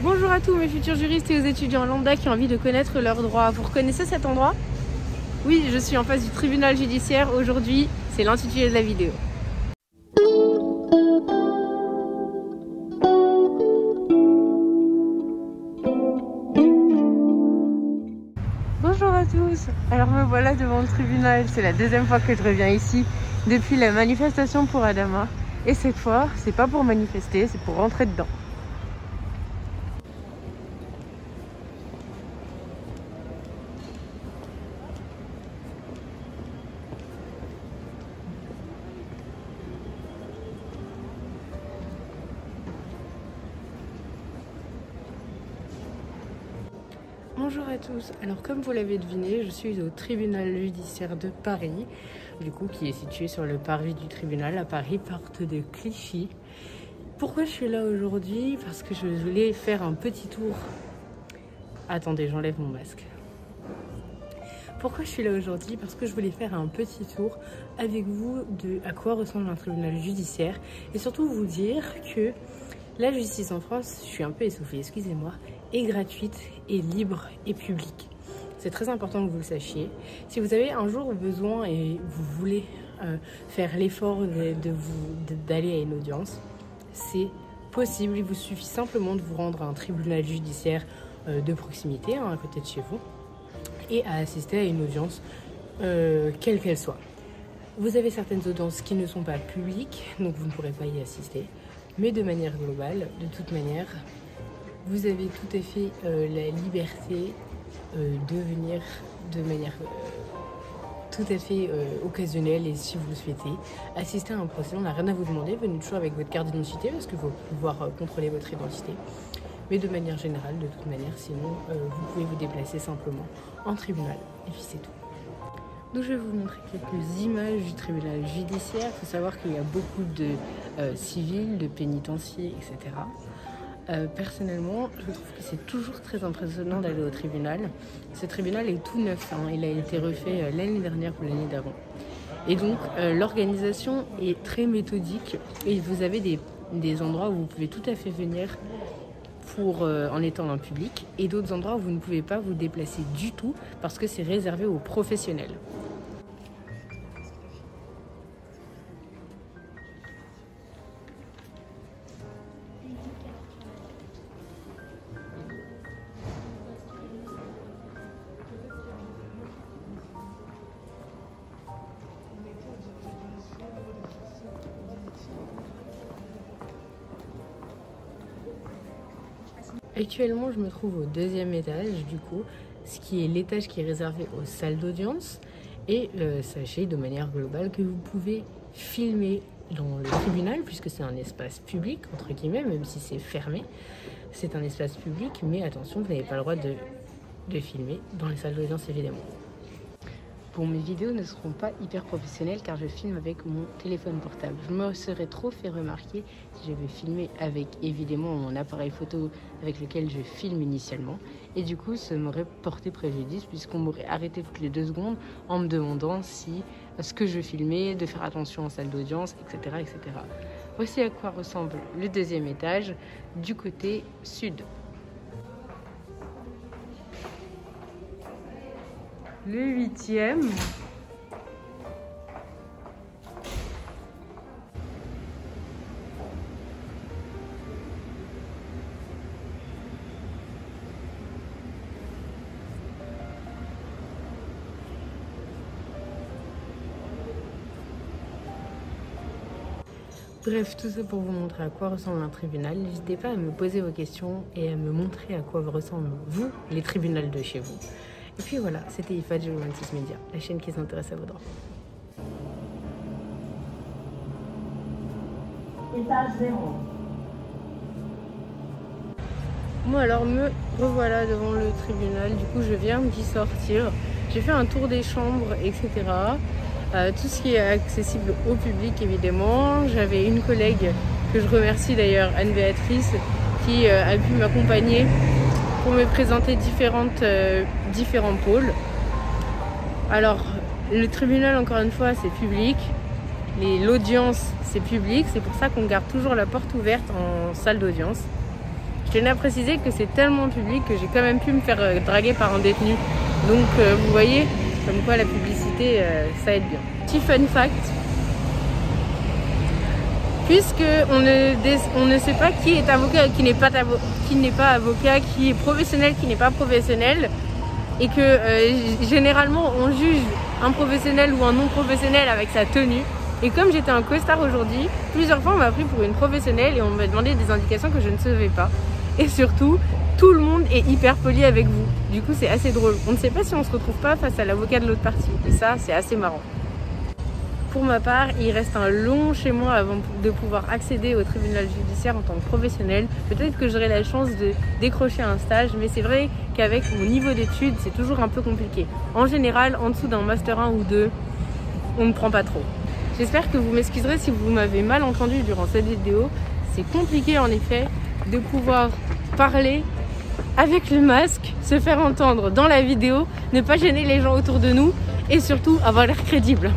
Bonjour à tous mes futurs juristes et aux étudiants lambda qui ont envie de connaître leurs droits. Vous reconnaissez cet endroit? Oui, je suis en face du tribunal judiciaire. Aujourd'hui, c'est l'intitulé de la vidéo. Bonjour à tous Alors me voilà devant le tribunal. C'est la deuxième fois que je reviens ici depuis la manifestation pour Adama. Et cette fois, c'est pas pour manifester, c'est pour rentrer dedans. Bonjour à tous. Alors comme vous l'avez deviné, je suis au tribunal judiciaire de Paris, du coup qui est situé sur le parvis du tribunal à Paris, porte de Clichy. Pourquoi je suis là aujourd'hui? Parce que je voulais faire un petit tour. Attendez, j'enlève mon masque. Pourquoi je suis là aujourd'hui? Parce que je voulais faire un petit tour avec vous de à quoi ressemble un tribunal judiciaire et surtout vous dire que la justice en France, je suis un peu essoufflée, excusez-moi, est gratuite et libre et publique. C'est très important que vous le sachiez. Si vous avez un jour besoin et vous voulez euh, faire l'effort de, d'aller à une audience, c'est possible. Il vous suffit simplement de vous rendre à un tribunal judiciaire euh, de proximité, hein, à côté de chez vous, et à assister à une audience, euh, quelle qu'elle soit. Vous avez certaines audiences qui ne sont pas publiques, donc vous ne pourrez pas y assister. Mais de manière globale, de toute manière, vous avez tout à fait euh, la liberté euh, de venir de manière euh, tout à fait occasionnelle et si vous le souhaitez, assister à un procès. On n'a rien à vous demander, venez toujours avec votre carte d'identité parce qu'il faut pouvoir contrôler votre identité. Mais de manière générale, de toute manière, sinon, vous pouvez vous déplacer simplement en tribunal. Et puis c'est tout. Donc je vais vous montrer quelques images du tribunal judiciaire. Il faut savoir qu'il y a beaucoup de civils, de pénitenciers, etc. Euh, personnellement, je trouve que c'est toujours très impressionnant d'aller au tribunal. Ce tribunal est tout neuf, hein. il a été refait euh, l'année dernière ou l'année d'avant. Et donc, euh, l'organisation est très méthodique et vous avez des, des, endroits où vous pouvez tout à fait venir pour, en étant un public et d'autres endroits où vous ne pouvez pas vous déplacer du tout parce que c'est réservé aux professionnels. Actuellement, je me trouve au deuxième étage, du coup, ce qui est l'étage qui est réservé aux salles d'audience. Et euh, sachez de manière globale que vous pouvez filmer dans le tribunal, puisque c'est un espace public, entre guillemets, même si c'est fermé. C'est un espace public, mais attention, vous n'avez pas le droit de, de filmer dans les salles d'audience, évidemment. Bon, mes vidéos ne seront pas hyper professionnelles car je filme avec mon téléphone portable. Je me serais trop fait remarquer si j'avais filmé avec évidemment mon appareil photo avec lequel je filme initialement. Et du coup, ça m'aurait porté préjudice puisqu'on m'aurait arrêté toutes les deux secondes en me demandant si ce que je filmais, de faire attention en salle d'audience, etc., etc. Voici à quoi ressemble le deuxième étage du côté sud. Le huitième. Bref, tout ça pour vous montrer à quoi ressemble un tribunal. N'hésitez pas à me poser vos questions et à me montrer à quoi ressemblent vous, les tribunaux de chez vous. Et puis voilà, c'était IFA de Media, la chaîne qui s'intéresse à vos droits. Étage 0. Moi alors me revoilà devant le tribunal, du coup je viens d'y sortir. J'ai fait un tour des chambres, etc. Euh, tout ce qui est accessible au public évidemment. J'avais une collègue que je remercie d'ailleurs, Anne-Béatrice, qui euh, a pu m'accompagner pour me présenter euh, différents pôles. Alors, le tribunal, encore une fois, c'est public. L'audience, c'est public. C'est pour ça qu'on garde toujours la porte ouverte en salle d'audience. Je tenais à préciser que c'est tellement public que j'ai quand même pu me faire euh, draguer par un détenu. Donc euh, vous voyez, comme quoi la publicité, ça aide bien. Petit fun fact, puisque on ne, on ne sait pas qui est avocat, qui n'est pas, qui n'est pas avocat, qui est professionnel, qui n'est pas professionnel, et que euh, généralement on juge un professionnel ou un non professionnel avec sa tenue. Et comme j'étais un costard aujourd'hui, plusieurs fois on m'a pris pour une professionnelle et on m'a demandé des indications que je ne savais pas. Et surtout, tout le monde est hyper poli avec vous. Du coup, c'est assez drôle. On ne sait pas si on se retrouve pas face à l'avocat de l'autre partie. Et ça, c'est assez marrant. Pour ma part, il reste un long chez moi avant de pouvoir accéder au tribunal judiciaire en tant que professionnel. Peut-être que j'aurai la chance de décrocher un stage, mais c'est vrai qu'avec mon niveau d'études, c'est toujours un peu compliqué. En général, en dessous d'un master 1 ou 2, on ne prend pas trop. J'espère que vous m'excuserez si vous m'avez mal entendu durant cette vidéo. C'est compliqué en effet de pouvoir parler avec le masque, se faire entendre dans la vidéo, ne pas gêner les gens autour de nous et surtout avoir l'air crédible.